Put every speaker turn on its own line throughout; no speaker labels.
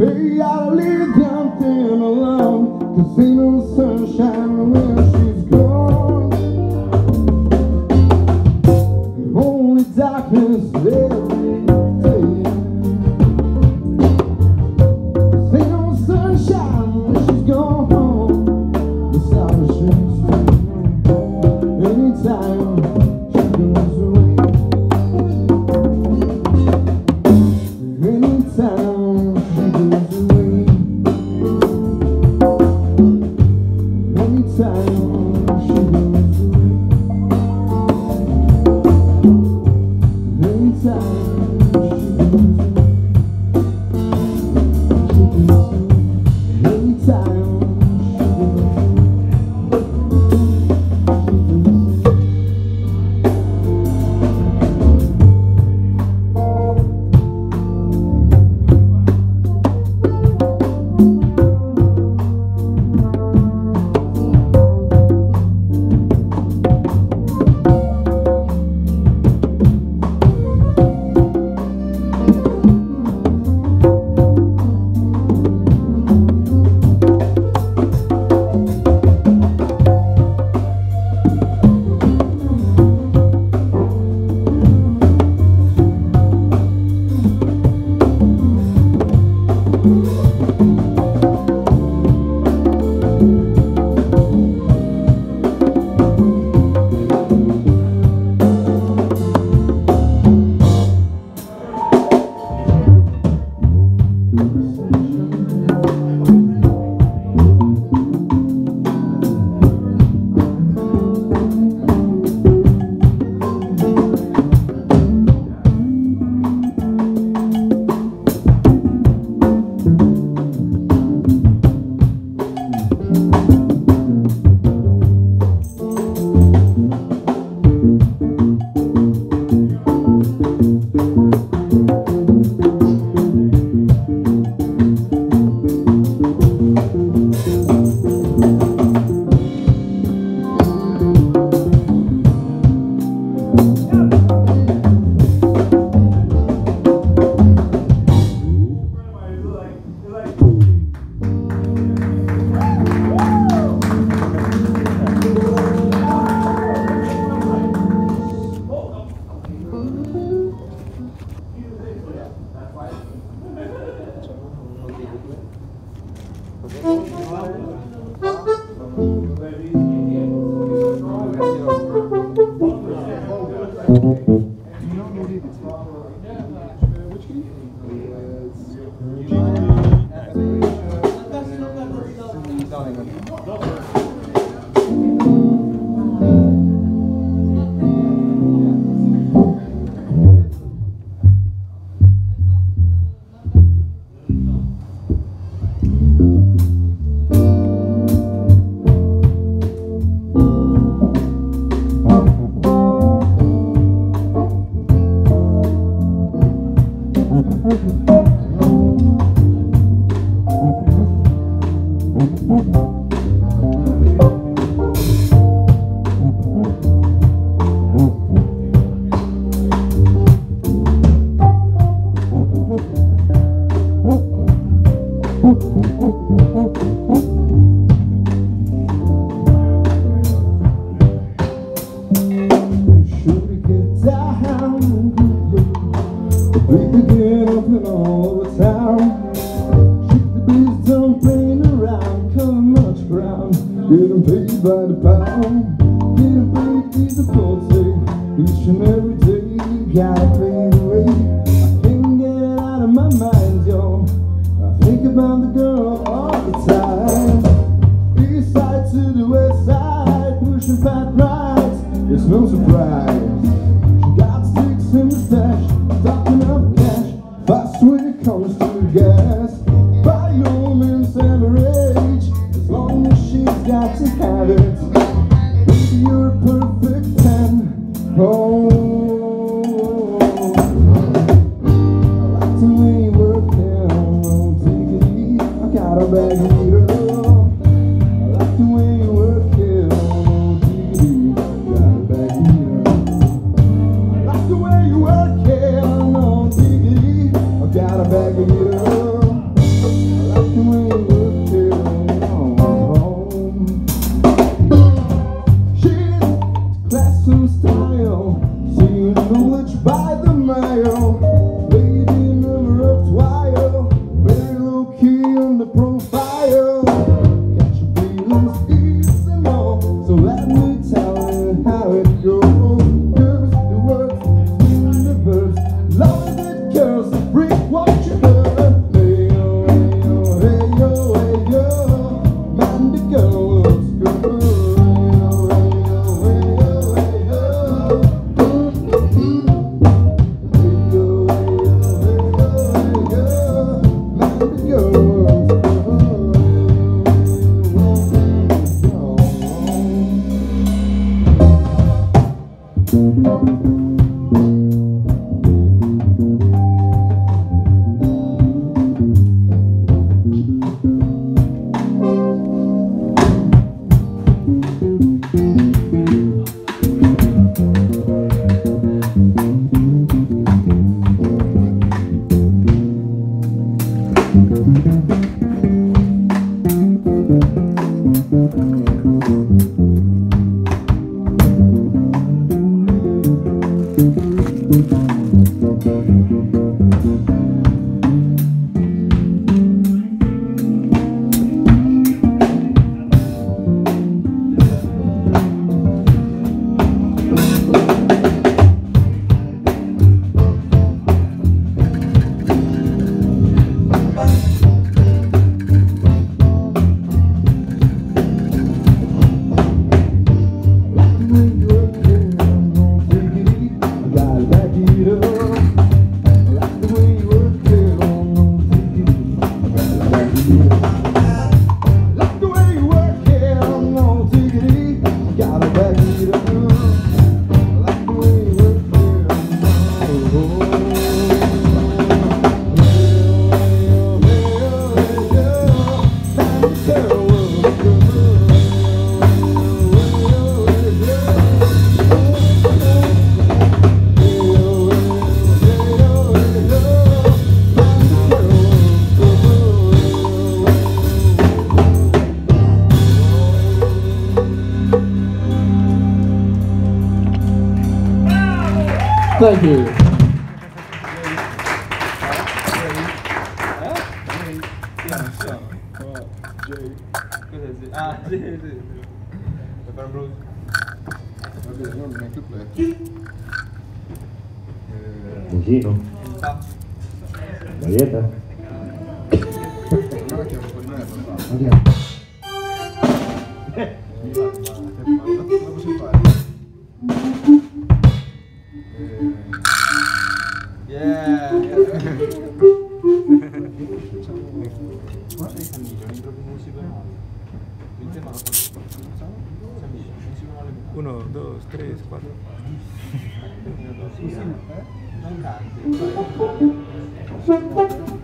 Baby, I leave them thing alone Cause ain't no sunshine around
Thank you. Giro. Varieta. Não, não, não.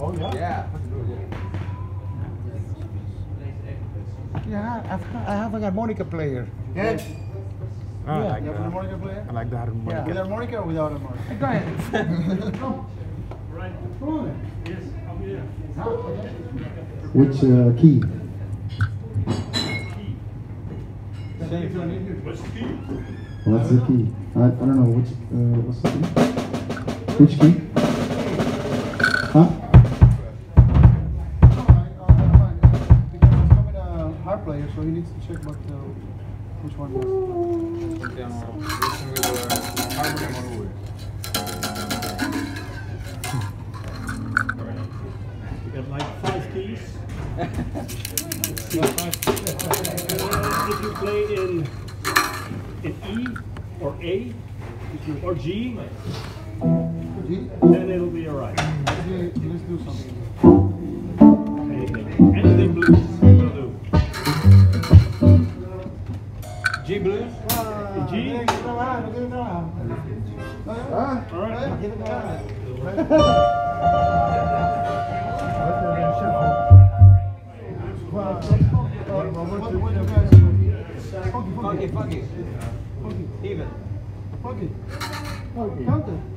Oh yeah.
Yeah.
Yeah, I've, I have a harmonica player.
Yeah. I
You
like
have a
that.
harmonica player?
I like the harmonica.
With harmonica or without harmonica?
Go ahead.
Which uh, key? What's the key? I, I don't know which uh, what's the key? Which key? Huh?
Uh, player, so he needs to check what, uh, which one
keys. if you play in in E or A or G,
G,
then it'll be alright.
Let's do something.
Anything, anything blues will do.
G blues.
G,
Ah,
alright.
Funky,
Funky,
funky,
funky. Even.
funky. Count it.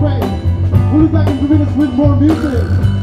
We'll be back in two minutes with more music.